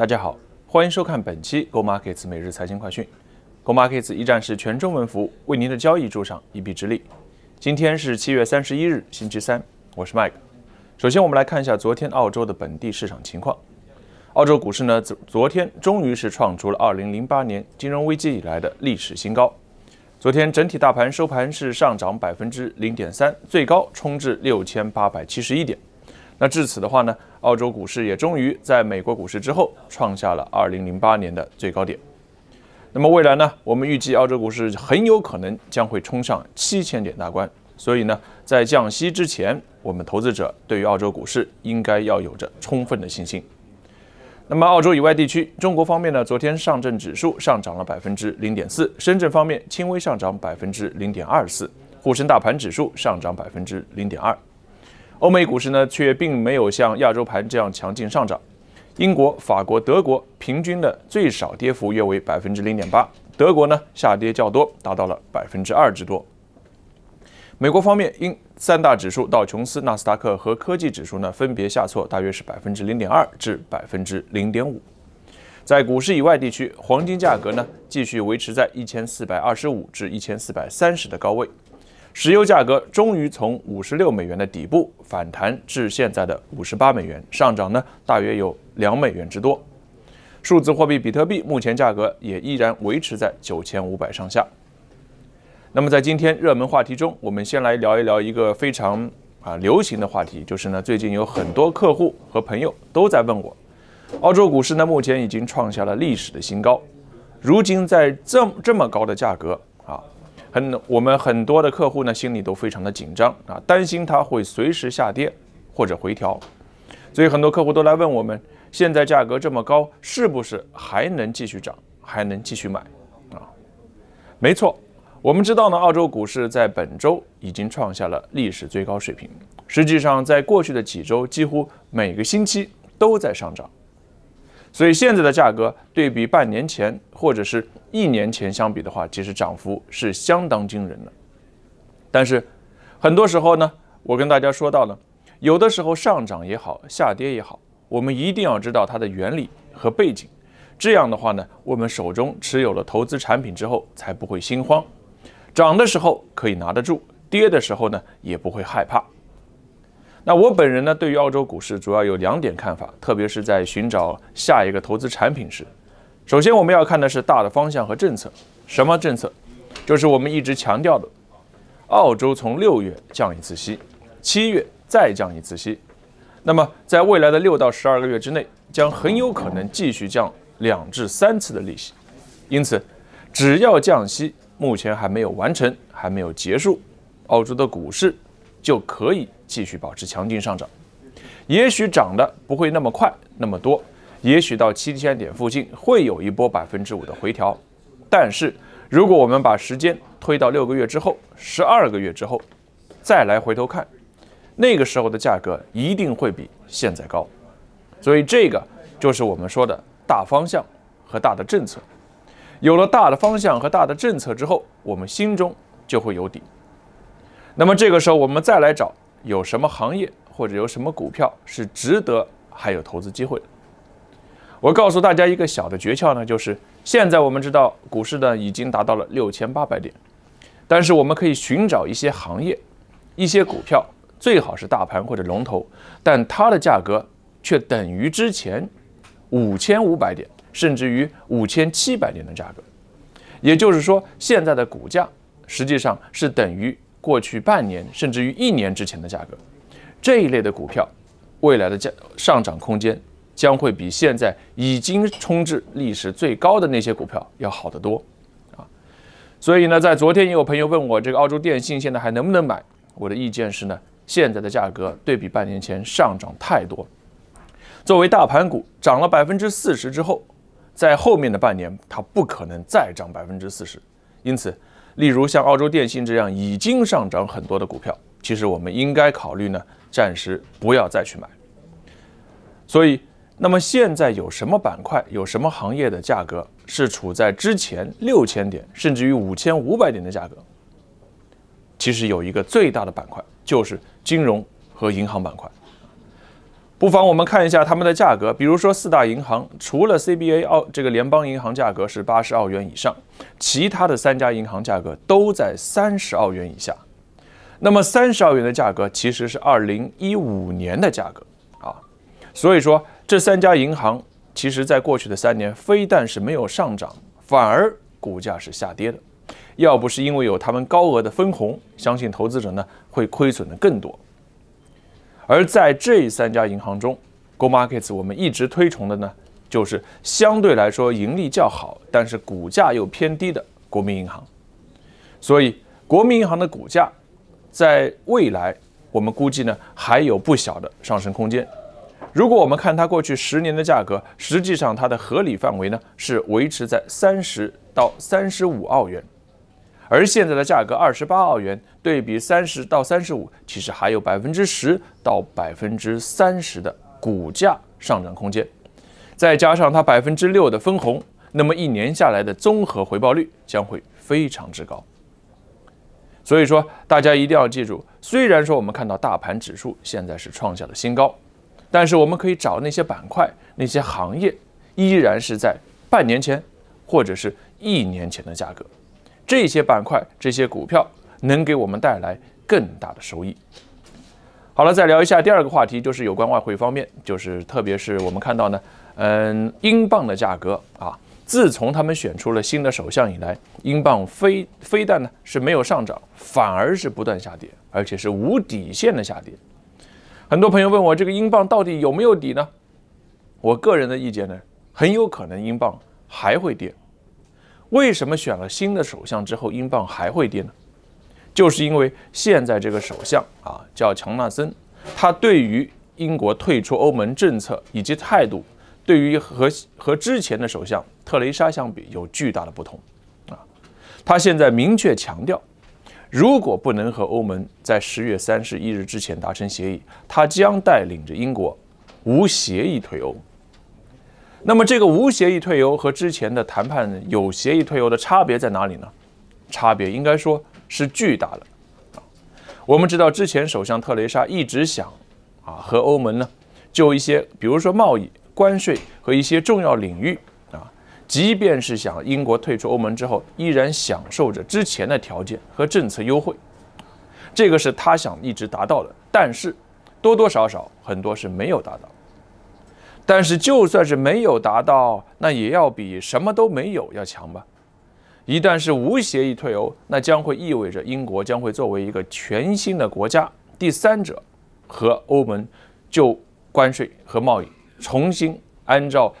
大家好，欢迎收看本期 Go Markets 每日财经快讯。Go Markets 一站式全中文服务，为您的交易助上一臂之力。今天是七月三十一日，星期三，我是 Mike。首先，我们来看一下昨天澳洲的本地市场情况。澳洲股市呢，昨昨天终于是创出了二零零八年金融危机以来的历史新高。昨天整体大盘收盘是上涨百分之零点三，最高冲至六千八百七十一点。那至此的话呢，澳洲股市也终于在美国股市之后创下了二零零八年的最高点。那么未来呢，我们预计澳洲股市很有可能将会冲上七千点大关。所以呢，在降息之前，我们投资者对于澳洲股市应该要有着充分的信心。那么澳洲以外地区，中国方面呢，昨天上证指数上涨了百分之零点四，深圳方面轻微上涨百分之零点二四，沪深大盘指数上涨百分之零点二。欧美股市呢，却并没有像亚洲盘这样强劲上涨。英国、法国、德国平均的最少跌幅约为百分之零点八，德国呢下跌较多，达到了百分之二之多。美国方面，因三大指数道琼斯、纳斯达克和科技指数呢分别下挫，大约是百分之零点二至百分之零点五。在股市以外地区，黄金价格呢继续维持在一千四百二十五至一千四百三十的高位。石油价格终于从五十六美元的底部反弹至现在的五十八美元，上涨呢大约有两美元之多。数字货币比特币目前价格也依然维持在九千五百上下。那么在今天热门话题中，我们先来聊一聊一个非常啊流行的话题，就是呢最近有很多客户和朋友都在问我，澳洲股市呢目前已经创下了历史的新高，如今在这这么高的价格啊。很，我们很多的客户呢，心里都非常的紧张啊，担心它会随时下跌或者回调，所以很多客户都来问我们，现在价格这么高，是不是还能继续涨，还能继续买啊？没错，我们知道呢，澳洲股市在本周已经创下了历史最高水平，实际上在过去的几周，几乎每个星期都在上涨。所以现在的价格对比半年前或者是一年前相比的话，其实涨幅是相当惊人的。但是很多时候呢，我跟大家说到了，有的时候上涨也好，下跌也好，我们一定要知道它的原理和背景。这样的话呢，我们手中持有了投资产品之后，才不会心慌。涨的时候可以拿得住，跌的时候呢，也不会害怕。那我本人呢，对于澳洲股市主要有两点看法，特别是在寻找下一个投资产品时。首先，我们要看的是大的方向和政策。什么政策？就是我们一直强调的，澳洲从六月降一次息，七月再降一次息。那么，在未来的六到十二个月之内，将很有可能继续降两至三次的利息。因此，只要降息，目前还没有完成，还没有结束，澳洲的股市就可以。继续保持强劲上涨，也许涨的不会那么快那么多，也许到七千点附近会有一波百分之五的回调。但是，如果我们把时间推到六个月之后、十二个月之后，再来回头看，那个时候的价格一定会比现在高。所以，这个就是我们说的大方向和大的政策。有了大的方向和大的政策之后，我们心中就会有底。那么，这个时候我们再来找。有什么行业或者有什么股票是值得还有投资机会的？我告诉大家一个小的诀窍呢，就是现在我们知道股市呢已经达到了六千八百点，但是我们可以寻找一些行业、一些股票，最好是大盘或者龙头，但它的价格却等于之前五千五百点，甚至于五千七百点的价格。也就是说，现在的股价实际上是等于。过去半年甚至于一年之前的价格，这一类的股票，未来的价上涨空间将会比现在已经冲至历史最高的那些股票要好得多啊！所以呢，在昨天也有朋友问我，这个澳洲电信现在还能不能买？我的意见是呢，现在的价格对比半年前上涨太多。作为大盘股，涨了百分之四十之后，在后面的半年它不可能再涨百分之四十，因此。例如像澳洲电信这样已经上涨很多的股票，其实我们应该考虑呢，暂时不要再去买。所以，那么现在有什么板块、有什么行业的价格是处在之前六千点甚至于五千五百点的价格？其实有一个最大的板块就是金融和银行板块。不妨我们看一下他们的价格，比如说四大银行，除了 CBA 澳这个联邦银行价格是八十澳元以上，其他的三家银行价格都在三十澳元以下。那么三十澳元的价格其实是二零一五年的价格啊，所以说这三家银行其实在过去的三年非但是没有上涨，反而股价是下跌的。要不是因为有他们高额的分红，相信投资者呢会亏损的更多。而在这三家银行中，Go Markets 我们一直推崇的呢，就是相对来说盈利较好，但是股价又偏低的国民银行。所以，国民银行的股价在未来，我们估计呢还有不小的上升空间。如果我们看它过去十年的价格，实际上它的合理范围呢是维持在三十到三十五澳元。而现在的价格二十八澳元，对比三十到三十五，其实还有百分之十到百分之三十的股价上涨空间。再加上它百分之六的分红，那么一年下来的综合回报率将会非常之高。所以说，大家一定要记住，虽然说我们看到大盘指数现在是创下了新高，但是我们可以找那些板块、那些行业，依然是在半年前或者是一年前的价格。这些板块、这些股票能给我们带来更大的收益。好了，再聊一下第二个话题，就是有关外汇方面，就是特别是我们看到呢，嗯，英镑的价格啊，自从他们选出了新的首相以来，英镑非非但呢是没有上涨，反而是不断下跌，而且是无底线的下跌。很多朋友问我，这个英镑到底有没有底呢？我个人的意见呢，很有可能英镑还会跌。为什么选了新的首相之后，英镑还会跌呢？就是因为现在这个首相啊，叫强纳森，他对于英国退出欧盟政策以及态度，对于和和之前的首相特蕾莎相比有巨大的不同啊。他现在明确强调，如果不能和欧盟在十月三十一日之前达成协议，他将带领着英国无协议退欧。那么这个无协议退欧和之前的谈判有协议退欧的差别在哪里呢？差别应该说是巨大的啊！我们知道之前首相特蕾莎一直想啊和欧盟呢就一些比如说贸易、关税和一些重要领域啊，即便是想英国退出欧盟之后依然享受着之前的条件和政策优惠，这个是他想一直达到的，但是多多少少很多是没有达到。但是就算是没有达到，那也要比什么都没有要强吧。一旦是无协议退欧，那将会意味着英国将会作为一个全新的国家第三者，和欧盟就关税和贸易重新按照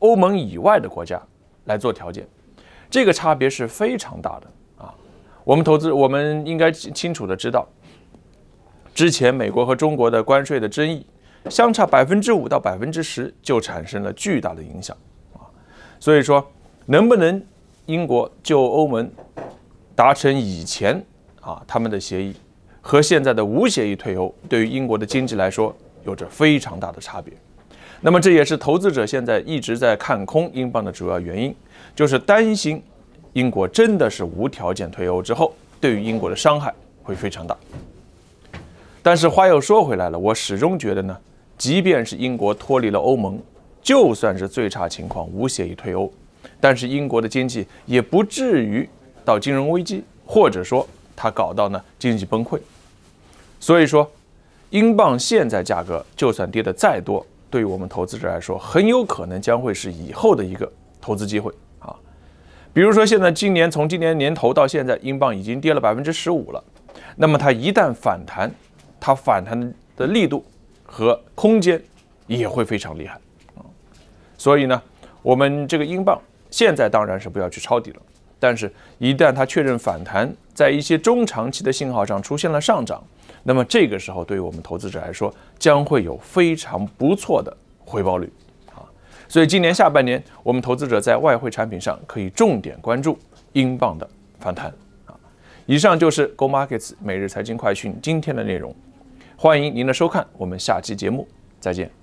欧盟以外的国家来做条件，这个差别是非常大的啊。我们投资我们应该清楚的知道，之前美国和中国的关税的争议。相差百分之五到百分之十就产生了巨大的影响啊，所以说能不能英国就欧盟达成以前啊他们的协议和现在的无协议退欧，对于英国的经济来说有着非常大的差别。那么这也是投资者现在一直在看空英镑的主要原因，就是担心英国真的是无条件退欧之后，对于英国的伤害会非常大。但是话又说回来了，我始终觉得呢。即便是英国脱离了欧盟，就算是最差情况无协议退欧，但是英国的经济也不至于到金融危机，或者说它搞到呢经济崩溃。所以说，英镑现在价格就算跌得再多，对于我们投资者来说，很有可能将会是以后的一个投资机会啊。比如说，现在今年从今年年头到现在，英镑已经跌了百分之十五了，那么它一旦反弹，它反弹的力度。和空间也会非常厉害啊，所以呢，我们这个英镑现在当然是不要去抄底了，但是，一旦它确认反弹，在一些中长期的信号上出现了上涨，那么这个时候对于我们投资者来说，将会有非常不错的回报率啊。所以今年下半年，我们投资者在外汇产品上可以重点关注英镑的反弹啊。以上就是 Go Markets 每日财经快讯今天的内容。欢迎您的收看，我们下期节目再见。